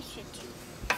should do.